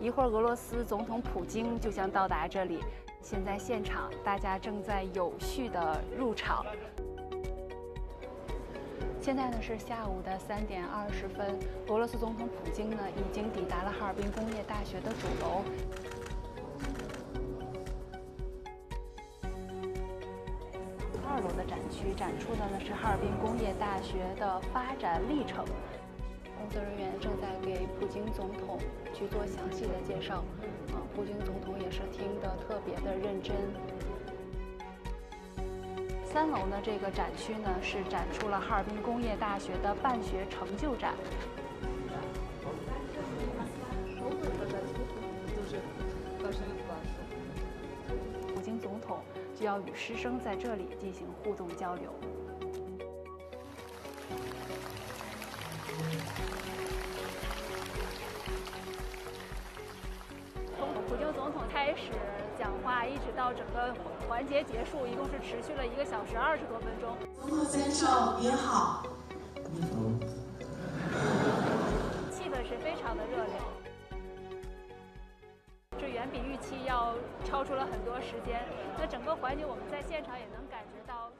一会儿俄罗斯总统普京就将到达这里。现在现场大家正在有序的入场。现在呢是下午的三点二十分，俄罗斯总统普京呢已经抵达了哈尔滨工业大学的主楼。二楼的展区展出的呢是哈尔滨工业大学的发展历程。工作人员正在给普京总统去做详细的介绍，啊，普京总统也是听得特别的认真。三楼呢，这个展区呢是展出了哈尔滨工业大学的办学成就展。普京总统就要与师生在这里进行互动交流。始讲话，一直到整个环节结束，一共是持续了一个小时二十多分钟。总统先生您好，气氛是非常的热烈，这远比预期要超出了很多时间。那整个环节我们在现场也能感觉到。